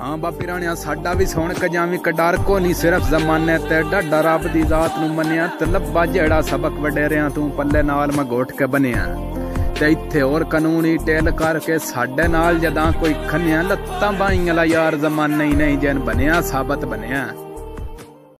ਹਾਂ ਬਾਬੀ ਰਾਣਿਆ, ਸਾਡਾ ਵੀ ਸੁਣ ਕੇ ਜਾਵੀਂ ਕੋ ਨਹੀਂ ਸਿਰਫ ਜ਼ਮਾਨੇ ਤੇ ਡਾਡਾ ਰੱਬ ਦੀ ਜ਼ਾਤ ਨੂੰ ਮੰਨਿਆ, ਤੇ ਲੱਭਾ ਜਿਹੜਾ ਸਬਕ ਵਡੇਰਿਆਂ ਤੂੰ ਪੱਲੇ ਨਾਲ ਮੈਂ ਘੋਟ ਕੇ ਬਣਿਆ ਤੇ ਇੱਥੇ ਹੋਰ ਕਾਨੂੰਨੀ ਟੇਲ ਕਰਕੇ ਸਾਡੇ ਨਾਲ ਜਦਾਂ ਕੋਈ ਖੰਨਿਆ, ਲੱਤਾਂ ਬਾਈਆਂ ਲਾ ਯਾਰ ਜ਼ਮਾਨੇ ਹੀ ਨਹੀਂ ਜਨ ਬਣਿਆ, ਸਾਬਤ ਬਣਿਆ।